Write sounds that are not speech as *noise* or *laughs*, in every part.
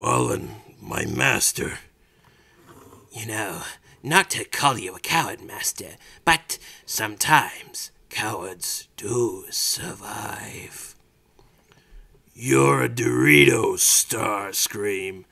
Fallen, my master. You know, not to call you a coward, Master, but sometimes cowards do survive. You're a Dorito, Starscream.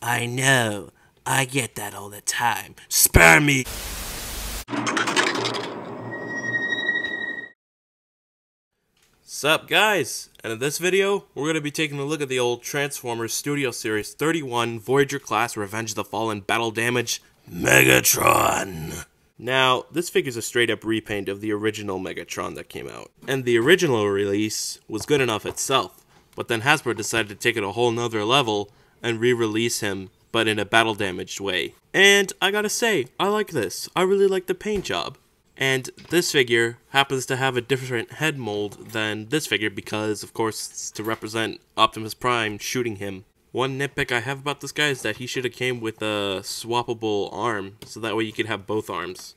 I know. I get that all the time. Spare me! Sup guys, and in this video, we're going to be taking a look at the old Transformers Studio Series 31 Voyager Class Revenge of the Fallen Battle Damage Megatron! Now, this figure's a straight up repaint of the original Megatron that came out. And the original release was good enough itself, but then Hasbro decided to take it a whole nother level and re-release him, but in a battle damaged way. And I gotta say, I like this. I really like the paint job. And this figure happens to have a different head mold than this figure because, of course, it's to represent Optimus Prime shooting him. One nitpick I have about this guy is that he should have came with a swappable arm, so that way you could have both arms.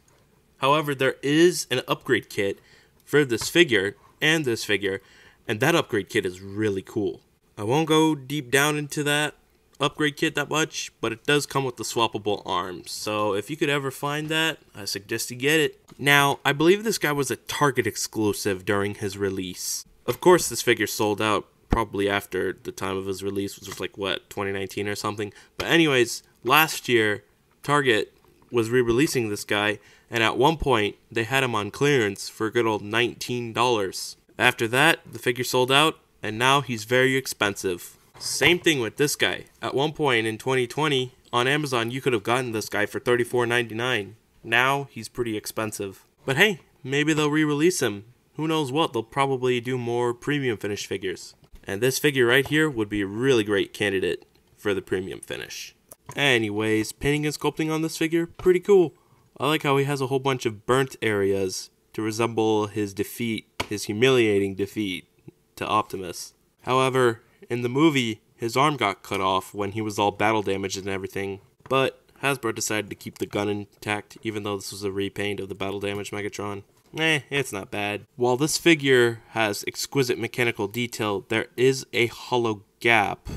However, there is an upgrade kit for this figure and this figure, and that upgrade kit is really cool. I won't go deep down into that upgrade kit that much, but it does come with the swappable arms. So if you could ever find that, I suggest you get it. Now, I believe this guy was a Target exclusive during his release. Of course, this figure sold out probably after the time of his release, which was like what 2019 or something. But anyways, last year Target was re-releasing this guy, and at one point they had him on clearance for a good old $19. After that, the figure sold out, and now he's very expensive. Same thing with this guy. At one point in 2020, on Amazon, you could have gotten this guy for $34.99. Now, he's pretty expensive. But hey, maybe they'll re-release him. Who knows what, they'll probably do more premium finish figures. And this figure right here would be a really great candidate for the premium finish. Anyways, painting and sculpting on this figure, pretty cool. I like how he has a whole bunch of burnt areas to resemble his defeat, his humiliating defeat to Optimus. However, in the movie, his arm got cut off when he was all battle damaged and everything, but Hasbro decided to keep the gun intact even though this was a repaint of the battle damaged Megatron. Eh, it's not bad. While this figure has exquisite mechanical detail, there is a hollow gap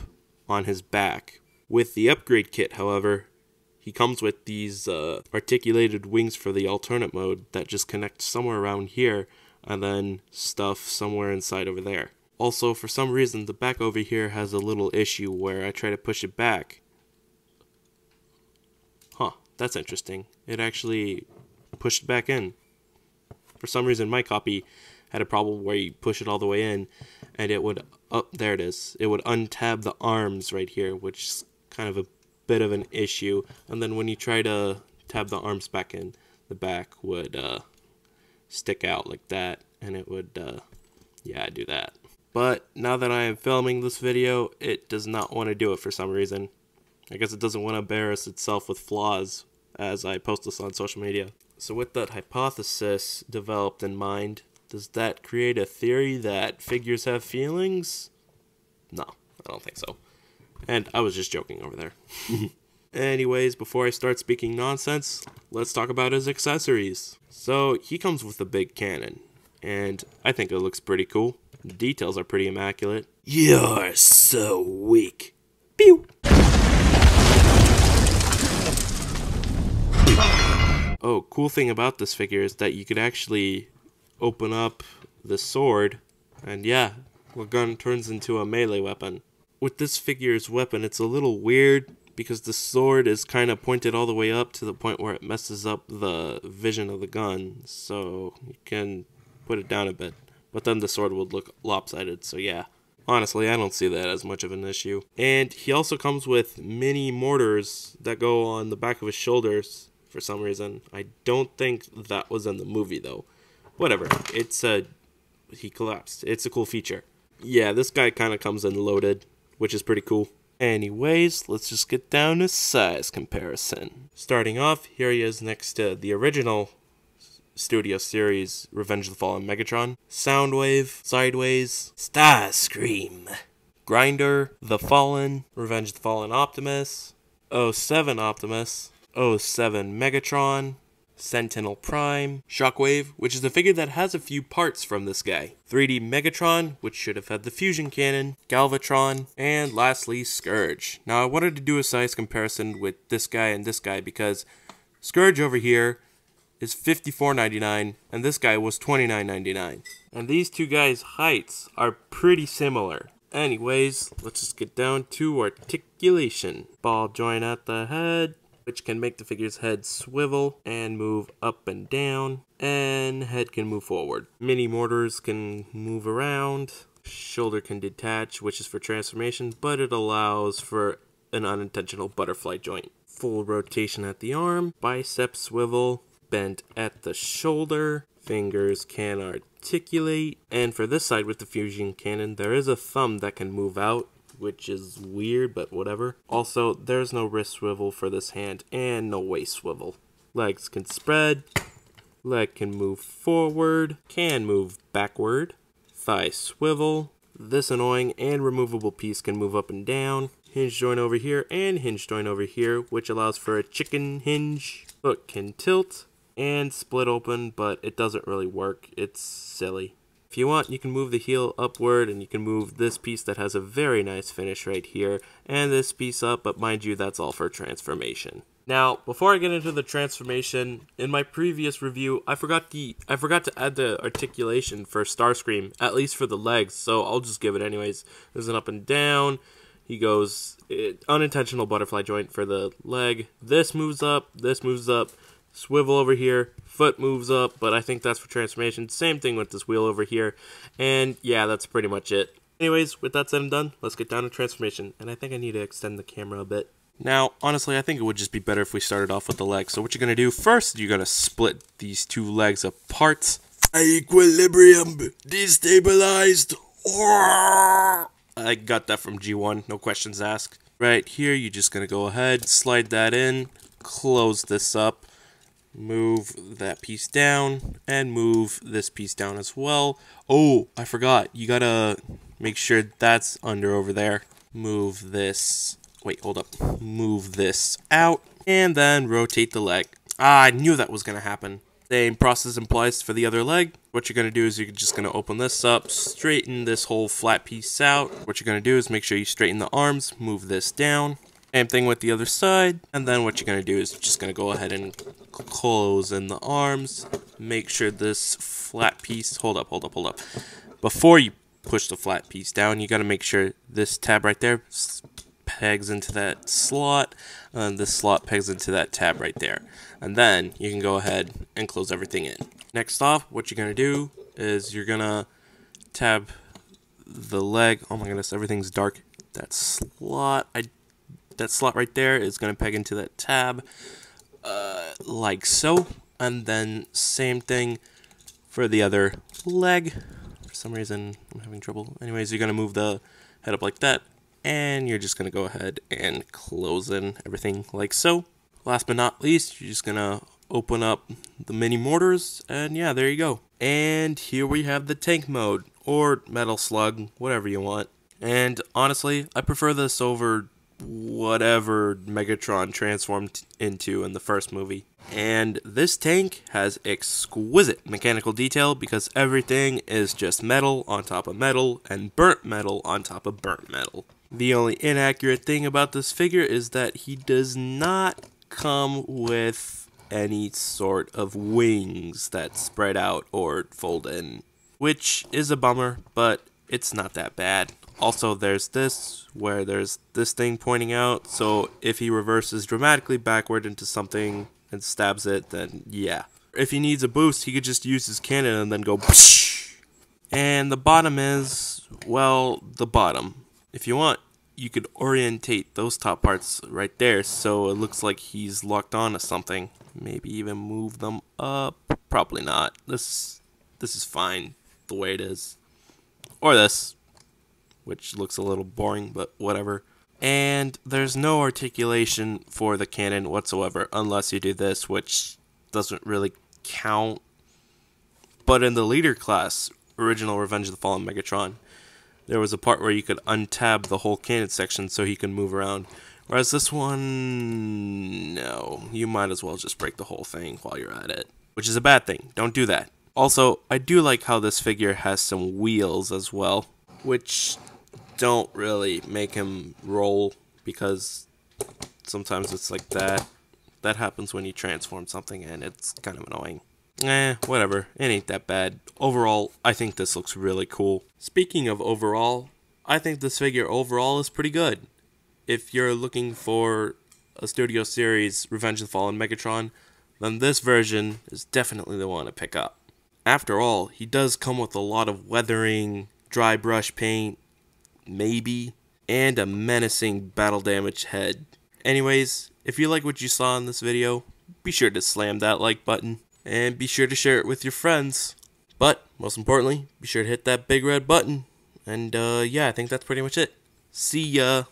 on his back. With the upgrade kit, however, he comes with these uh, articulated wings for the alternate mode that just connect somewhere around here and then stuff somewhere inside over there. Also, for some reason, the back over here has a little issue where I try to push it back. Huh, that's interesting. It actually pushed back in. For some reason, my copy had a problem where you push it all the way in, and it would, oh, there it is. It would untab the arms right here, which is kind of a bit of an issue. And then when you try to tab the arms back in, the back would uh, stick out like that, and it would, uh, yeah, do that. But now that I am filming this video, it does not want to do it for some reason. I guess it doesn't want to embarrass itself with flaws as I post this on social media. So with that hypothesis developed in mind, does that create a theory that figures have feelings? No, I don't think so. And I was just joking over there. *laughs* Anyways, before I start speaking nonsense, let's talk about his accessories. So, he comes with a big cannon, and I think it looks pretty cool. The details are pretty immaculate. You're so weak. Pew! Oh, cool thing about this figure is that you could actually open up the sword, and yeah, the gun turns into a melee weapon. With this figure's weapon, it's a little weird because the sword is kind of pointed all the way up to the point where it messes up the vision of the gun, so you can put it down a bit but then the sword would look lopsided, so yeah. Honestly, I don't see that as much of an issue. And he also comes with mini mortars that go on the back of his shoulders for some reason. I don't think that was in the movie though. Whatever. It's a he collapsed. It's a cool feature. Yeah, this guy kind of comes in loaded, which is pretty cool. Anyways, let's just get down to size comparison. Starting off, here he is next to the original Studio Series Revenge of the Fallen Megatron, Soundwave, Sideways, Starscream, Grindor, The Fallen, Revenge of the Fallen Optimus, 07 Optimus, 07 Megatron, Sentinel Prime, Shockwave, which is a figure that has a few parts from this guy, 3D Megatron, which should have had the fusion cannon, Galvatron, and lastly Scourge. Now I wanted to do a size comparison with this guy and this guy because Scourge over here is $54.99 and this guy was $29.99. And these two guys' heights are pretty similar. Anyways, let's just get down to articulation. Ball joint at the head, which can make the figure's head swivel and move up and down, and head can move forward. Mini mortars can move around, shoulder can detach, which is for transformation, but it allows for an unintentional butterfly joint. Full rotation at the arm, bicep swivel, bent at the shoulder, fingers can articulate, and for this side with the fusion cannon, there is a thumb that can move out, which is weird, but whatever. Also, there's no wrist swivel for this hand, and no waist swivel. Legs can spread, leg can move forward, can move backward, thigh swivel, this annoying and removable piece can move up and down, hinge joint over here and hinge joint over here, which allows for a chicken hinge. Foot can tilt and split open, but it doesn't really work. It's silly. If you want, you can move the heel upward and you can move this piece that has a very nice finish right here and this piece up, but mind you, that's all for transformation. Now, before I get into the transformation, in my previous review, I forgot the I forgot to add the articulation for Starscream, at least for the legs, so I'll just give it anyways. There's an up and down. He goes it, unintentional butterfly joint for the leg. This moves up, this moves up, swivel over here, foot moves up, but I think that's for transformation. Same thing with this wheel over here. And yeah, that's pretty much it. Anyways, with that said and done, let's get down to transformation. And I think I need to extend the camera a bit. Now, honestly, I think it would just be better if we started off with the legs. So what you're going to do first, you're going to split these two legs apart. Equilibrium destabilized. I got that from G1, no questions asked. Right here, you're just going to go ahead, slide that in, close this up, move that piece down, and move this piece down as well. Oh, I forgot. You got to make sure that's under over there. Move this. Wait, hold up. Move this out, and then rotate the leg. Ah, I knew that was to happen. Same process implies for the other leg. What you're to do is you're just to open this up, straighten this whole flat piece out. What you're to do is make sure you straighten the arms, move this down. Same thing with the other side. And then what you're going to do is just going to go ahead and close in the arms. Make sure this flat piece, hold up, hold up, hold up. Before you push the flat piece down, you got to make sure this tab right there pegs into that slot and this slot pegs into that tab right there and then you can go ahead and close everything in next off what you're gonna do is you're gonna tab the leg oh my goodness everything's dark that slot I that slot right there is gonna peg into that tab uh, like so and then same thing for the other leg for some reason I'm having trouble anyways you're gonna move the head up like that and you're just going to go ahead and close in everything like so. Last but not least, you're just going to open up the mini mortars, and yeah, there you go. And here we have the tank mode, or metal slug, whatever you want. And honestly, I prefer this over whatever Megatron transformed into in the first movie. And this tank has exquisite mechanical detail because everything is just metal on top of metal and burnt metal on top of burnt metal. The only inaccurate thing about this figure is that he does not come with any sort of wings that spread out or fold in, which is a bummer, but it's not that bad. Also, there's this, where there's this thing pointing out, so if he reverses dramatically backward into something and stabs it, then yeah. If he needs a boost, he could just use his cannon and then go! *laughs* And the bottom is, well, the bottom. If you want, you could orientate those top parts right there so it looks like he's locked on to something. Maybe even move them up. Probably not. This this is fine the way it is. Or this, which looks a little boring, but whatever. And there's no articulation for the cannon whatsoever unless you do this, which doesn't really count. But in the leader class, original Revenge of the Fallen Megatron, there was a part where you could untab the whole cannon section so he can move around, Whereas this one, no, you might as well just break the whole thing while you're at it, which is a bad thing. Don't do that. Also, I do like how this figure has some wheels as well, which don't really make him roll because sometimes it's like that. That happens when you transform something and it's kind of annoying. Eh, whatever. It ain't that bad. Overall, I think this looks really cool. Speaking of overall, I think this figure overall is pretty good. If you're looking for a Studio Series Revenge of the Fallen Megatron, then this version is definitely the one to pick up. After all, he does come with a lot of weathering, dry brush paint, maybe, and a menacing battle damage head. Anyways, if you like what you saw in this video, be sure to slam that like button and be sure to share it with your friends. But most importantly, be sure to hit that big red button. And uh, yeah, I think that's pretty much it. See ya.